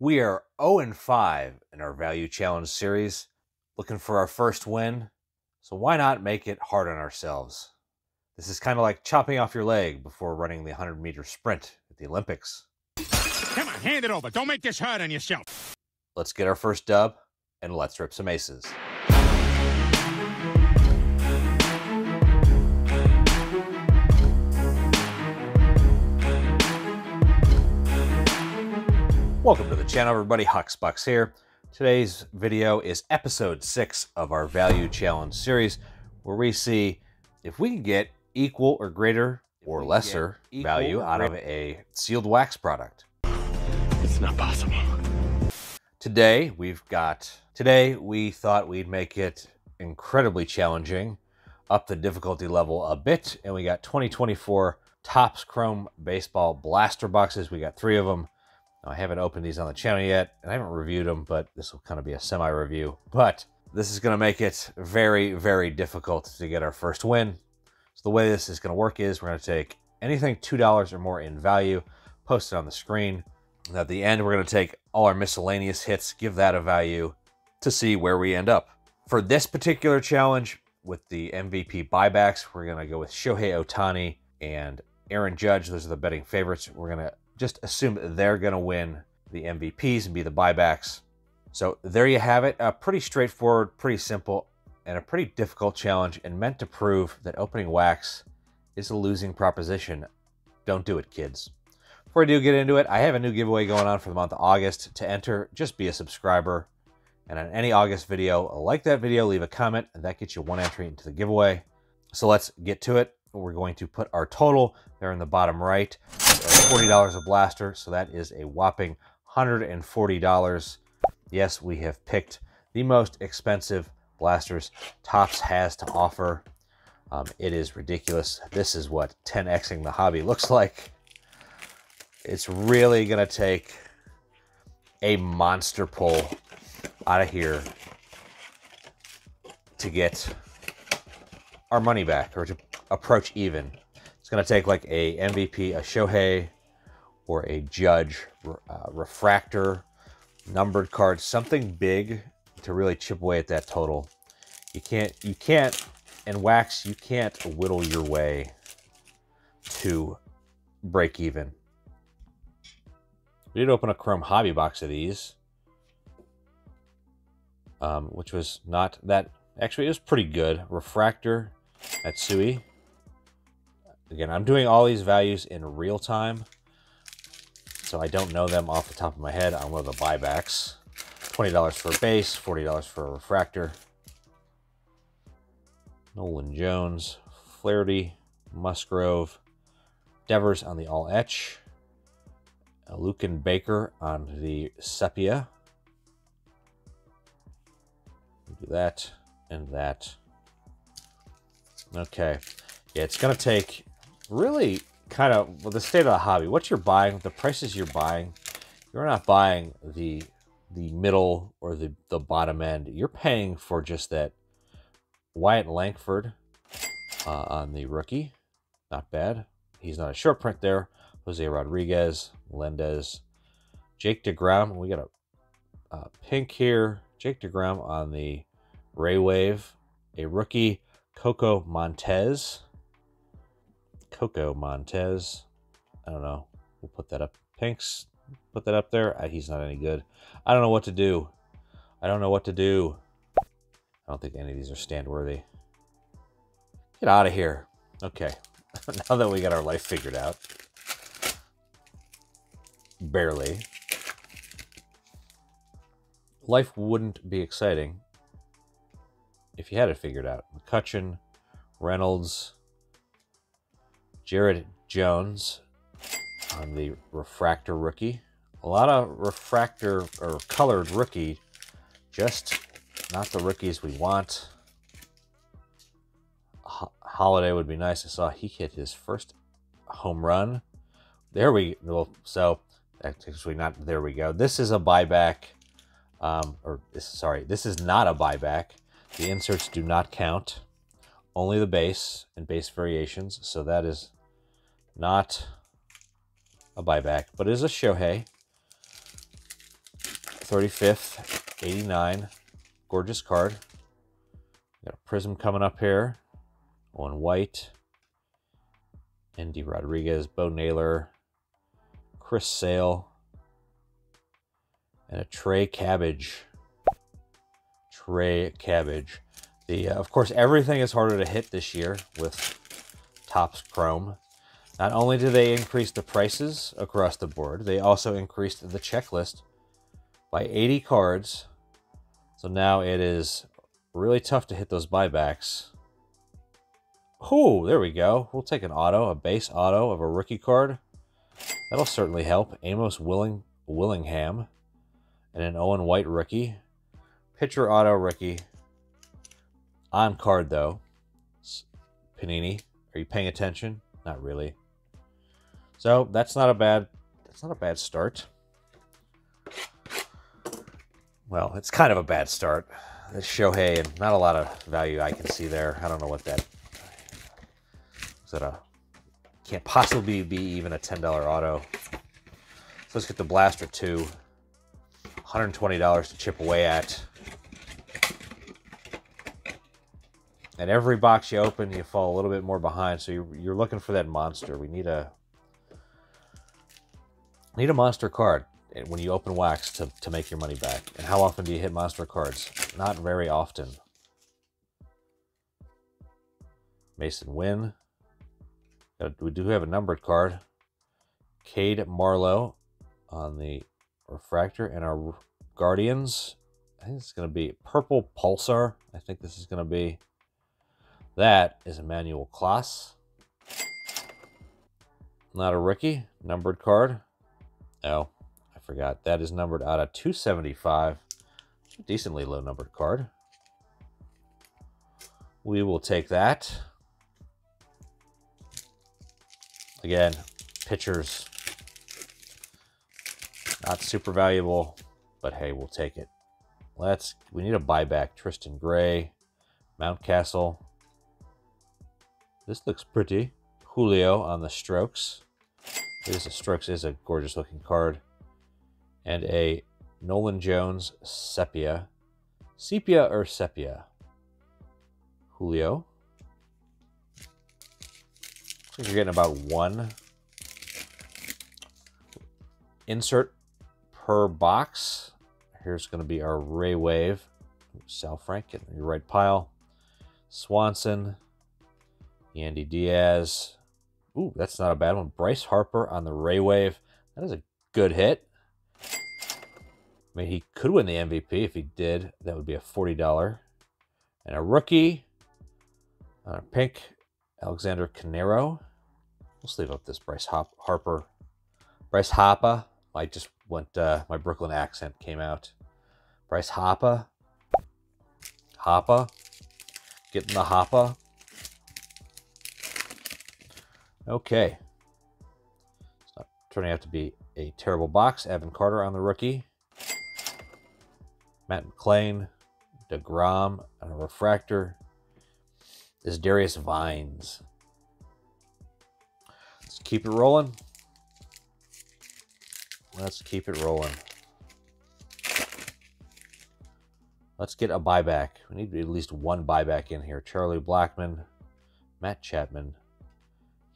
We are 0 5 in our Value Challenge series, looking for our first win. So why not make it hard on ourselves? This is kind of like chopping off your leg before running the 100 meter sprint at the Olympics. Come on, hand it over. Don't make this hard on yourself. Let's get our first dub and let's rip some aces. Welcome to the channel, everybody. Huxbux here. Today's video is episode six of our Value Challenge series, where we see if we can get equal or greater or lesser value out of a sealed wax product. It's not possible. Today we've got today we thought we'd make it incredibly challenging, up the difficulty level a bit, and we got 2024 Topps Chrome Baseball Blaster boxes. We got three of them. I haven't opened these on the channel yet, and I haven't reviewed them, but this will kind of be a semi-review. But this is going to make it very, very difficult to get our first win. So the way this is going to work is we're going to take anything $2 or more in value, post it on the screen. And at the end, we're going to take all our miscellaneous hits, give that a value to see where we end up. For this particular challenge, with the MVP buybacks, we're going to go with Shohei Ohtani and Aaron Judge. Those are the betting favorites. We're going to just assume they're going to win the MVPs and be the buybacks. So there you have it. A pretty straightforward, pretty simple, and a pretty difficult challenge, and meant to prove that opening wax is a losing proposition. Don't do it, kids. Before I do get into it, I have a new giveaway going on for the month of August. To enter, just be a subscriber. And on any August video, like that video, leave a comment, and that gets you one entry into the giveaway. So let's get to it. We're going to put our total there in the bottom right. $40 a blaster, so that is a whopping $140. Yes, we have picked the most expensive blasters Topps has to offer. Um, it is ridiculous. This is what 10xing the hobby looks like. It's really going to take a monster pull out of here to get our money back or to approach even. It's going to take like a MVP, a Shohei, or a Judge uh, refractor, numbered card, something big to really chip away at that total. You can't, you can't, and wax, you can't whittle your way to break even. We did open a Chrome Hobby box of these, um, which was not that. Actually, it was pretty good. Refractor Matsui. Again, I'm doing all these values in real time, so I don't know them off the top of my head on one of the buybacks. $20 for a base, $40 for a refractor. Nolan Jones, Flaherty, Musgrove, Devers on the all etch, Luken Baker on the sepia. Do that and that. Okay. Yeah, it's going to take really kind of well, the state of the hobby. What you're buying, the prices you're buying, you're not buying the the middle or the, the bottom end. You're paying for just that Wyatt Langford uh, on the rookie. Not bad. He's not a short print there. Jose Rodriguez, Melendez, Jake DeGrom. We got a, pink here. Jake DeGrom on the Ray Wave. A rookie, Coco Montes. Coco Montes. I don't know. We'll put that up. Pinks, put that up there. Uh, he's not any good. I don't know what to do. I don't know what to do. I don't think any of these are stand worthy. Get out of here. Okay. now that we got our life figured out. Barely. Life wouldn't be exciting if you had it figured out. McCutcheon, Reynolds, Jared Jones on the refractor rookie. A lot of refractor or colored rookie, just not the rookies we want. Holliday would be nice. I saw he hit his first home run. There we go. So actually not there we go. This is a buyback. Um, or sorry, this is not a buyback. The inserts do not count. Only the base and base variations. So that is not a buyback, but it is a Shohei. 35th, 89. Gorgeous card. Got a Prism coming up here. On white. Endy Rodriguez, Bo Naylor, Chris Sale, and a Trey Cabbage. Trey Cabbage. The uh, of course everything is harder to hit this year with Topps Chrome. Not only do they increase the prices across the board, they also increased the checklist by 80 cards. So now it is really tough to hit those buybacks. Oh, there we go. We'll take an auto, a base auto of a rookie card. That'll certainly help. Amos Willing, Willingham and an Owen White rookie. Pitcher auto rookie. On card though. Panini. Are you paying attention? Not really. So that's not a bad that's not a bad start. Well, it's kind of a bad start. It's Shohei and not a lot of value I can see there. I don't know what that is that a can't possibly be even a $10 auto. So let's get the Blaster 2. $120 to chip away at. And every box you open, you fall a little bit more behind. So you're, you're looking for that monster. We need a need a monster card eh, when you open wax to, to make your money back. And how often do you hit monster cards? Not very often. Masyn Winn. We do have a numbered card. Cade Marlowe on the refractor and our Guardians. I think it's going to be Purple Pulsar. I think this is going to be. That is Emmanuel Clase. Not a rookie. Numbered card. Oh, I forgot. That is numbered out of 275. Decently low numbered card. We will take that. Again, pitchers not super valuable, but hey, we'll take it. Let's, we need a buyback. Tristan Gray, Mountcastle. This looks pretty. Julio on the strokes. This is strokes is a gorgeous looking card. And a Nolan Jones Sepia. Sepia or Sepia? Julio. Looks like you're getting about one insert per box. Here's going to be our Ray Wave. Sal Frank getting your right pile. Swanson. Andy Diaz. Ooh, that's not a bad one. Bryce Harper on the Ray Wave. That is a good hit. I mean, he could win the MVP. If he did, that would be a $40. And a rookie. Uh, pink, Alexander Canario. We'll leave up this Bryce Hop Harper. Bryce Harper. I just went, uh, my Brooklyn accent came out. Bryce Hoppa. Hoppa. Getting the Hoppa. Okay. It's not turning out to be a terrible box. Evan Carter on the rookie. Matt McLain. DeGrom on a refractor. Is Darius Vines. Let's keep it rolling. Let's keep it rolling. Let's get a buyback. We need at least one buyback in here. Charlie Blackmon, Matt Chapman,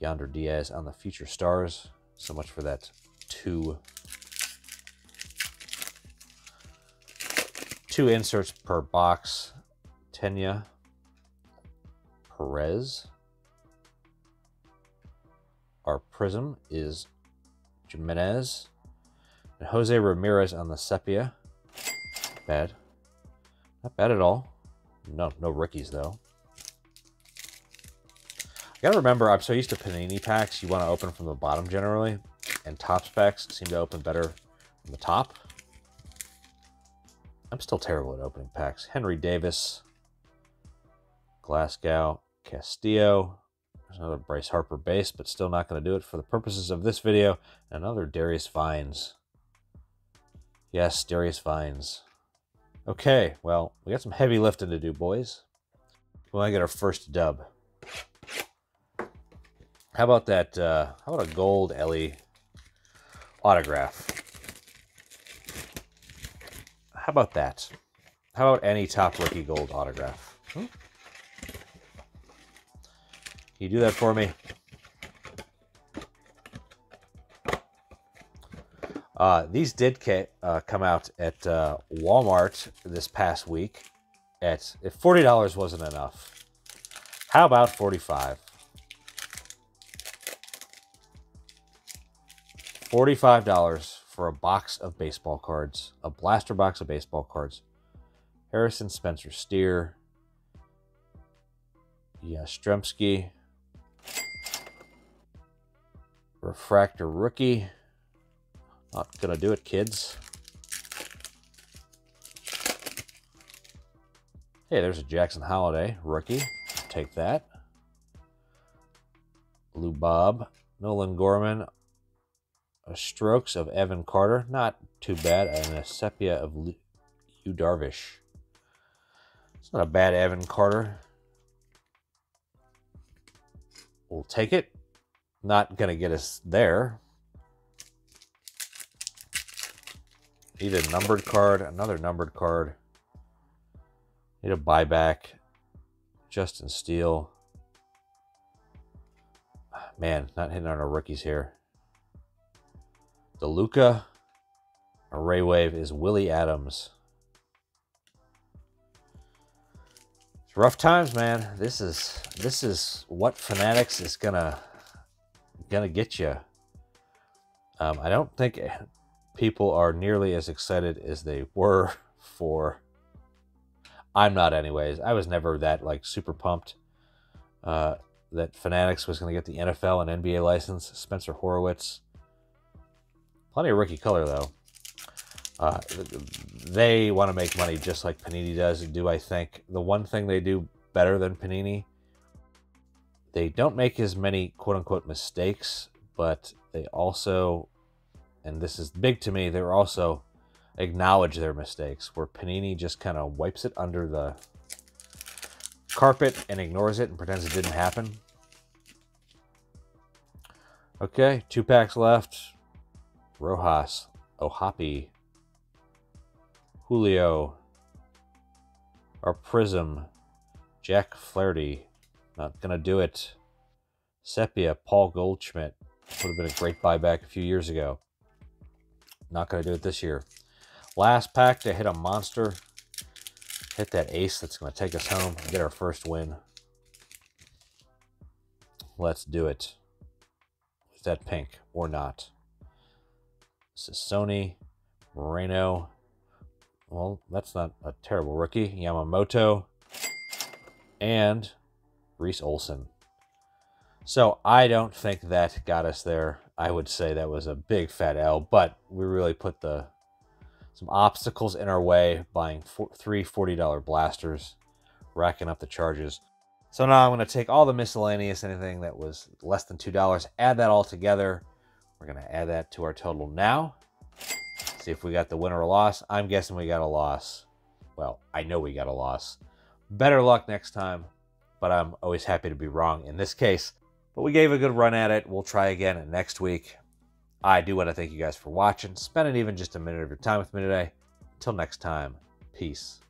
Yonder Diaz on the future stars. So much for that two. Two inserts per box. Tenya Perez. Our prism is Jimenez. And Jose Ramirez on the sepia. Bad. Not bad at all. No, no rookies though. You gotta remember, I'm so used to Panini packs, you want to open from the bottom generally, and Topps packs seem to open better from the top. I'm still terrible at opening packs. Henry Davis, Glasnow, Castillo, there's another Bryce Harper base, but still not going to do it for the purposes of this video. And Another Darius Vines. Yes, Darius Vines. Okay, well, we got some heavy lifting to do, boys. We want to get our first dub. How about that? Uh, how about a gold Elly autograph? how about that? How about any top rookie gold autograph? Hmm? you do that for me? Uh, these did uh, come out at uh, Walmart this past week. At if forty dollars wasn't enough, how about forty-five? Forty-five dollars for a box of baseball cards, a blaster box of baseball cards. Harrison Spencer Steer, Yastrzemski, Refractor Rookie. Not gonna do it, kids. Hey, there's a Jackson Holliday rookie. Take that. Blue Bob, Nolan Gorman, strokes of Evan Carter, not too bad, and a sepia of Yu Darvish. It's not a bad Evan Carter. We'll take it. Not gonna get us there, Need a numbered card, another numbered card. Need a buyback. Justin Steele. Man, not hitting on our rookies here. DeLuca. Array Wave is Willy Adames. It's rough times, man. This is this is what Fanatics is gonna gonna get you. Um, I don't think people are nearly as excited as they were for I'm not anyways. I was never that like super pumped uh, that Fanatics was going to get the NFL and NBA license. Spencer Horwitz. Plenty of rookie color though. Uh, they want to make money just like Panini does. Do I think the one thing they do better than Panini? They don't make as many quote unquote mistakes, but they also and this is big to me, they're also acknowledge their mistakes, where Panini just kind of wipes it under the carpet and ignores it and pretends it didn't happen. Okay, two packs left. Rojas, O'Hoppe, Julio, our Prism, Jack Flaherty, not gonna do it. Sepia, Paul Goldschmidt, would have been a great buyback a few years ago. Not to do it this year. Last pack to hit a monster. Hit that ace that's to take us home and get our first win. Let's do it. With that pink or not? Sony, Moreno. Well, that's not a terrible rookie. Yamamoto and Reese Olson. So I don't think that got us there. I would say that was a big fat L, but we really put the some obstacles in our way buying four, three $40 blasters, racking up the charges. So now I'm going to take all the miscellaneous, anything that was less than $2, add that all together. We're to add that to our total now. See if we got the win or loss. I'm guessing we got a loss. Well, I know we got a loss. Better luck next time, but I'm always happy to be wrong in this case. But we gave a good run at it. We'll try again next week. I do want to thank you guys for watching, spending even just a minute of your time with me today. Until next time, peace.